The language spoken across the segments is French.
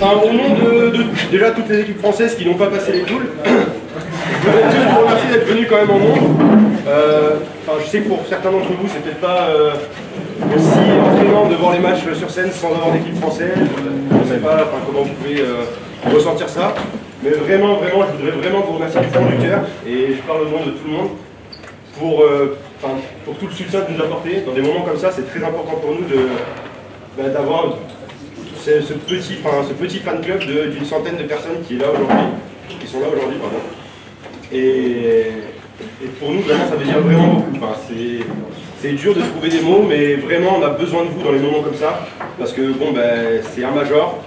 Au nom de, de- déjà toutes les équipes françaises qui n'ont pas passé les poules, je voudrais tous vous remercier d'être venus quand même en nombre. Euh, enfin, je sais que pour certains d'entre vous, c'est peut-être pas euh, aussi entraînant de voir les matchs sur scène sans avoir d'équipe française. Je ne sais pas enfin, comment vous pouvez euh, ressentir ça. Mais vraiment, vraiment, je voudrais vraiment vous remercier du fond du cœur. Et je parle au nom de tout le monde pour, pour tout le soutien que vous nous apportez. Dans des moments comme ça, c'est très important pour nous bah, d'avoir ce, ce petit, enfin, ce petit fan club d'une centaine de personnes qui est là qui sont là aujourd'hui. Et, et pour nous, vraiment, ça veut dire vraiment beaucoup. Enfin, c'est, c'est dur de trouver des mots, mais vraiment, on a besoin de vous dans les moments comme ça, parce que bon, ben, c'est un major.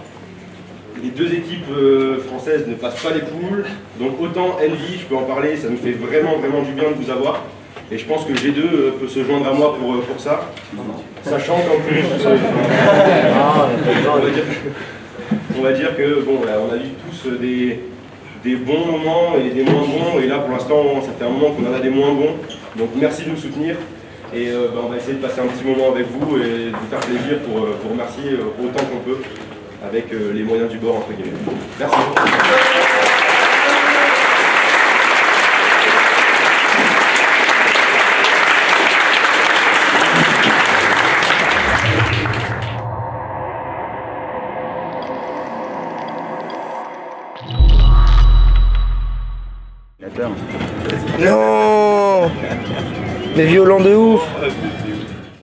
Les deux équipes euh, françaises ne passent pas les poules, donc autant Envy, je peux en parler, ça nous fait vraiment, vraiment du bien de vous avoir. Et je pense que G2 euh, peut se joindre à moi pour, euh, pour ça, sachant qu'en plus, euh, on, va dire, on va dire que bon, on a eu tous euh, des, des bons moments et des moins bons, et là pour l'instant, ça fait un moment qu'on en a des moins bons. Donc merci de nous soutenir. Et euh, bah, on va essayer de passer un petit moment avec vous et de vous faire plaisir pour, euh, pour remercier autant qu'on peut avec les moyens du bord entre guillemets. Merci. Non. Mais violent de ouf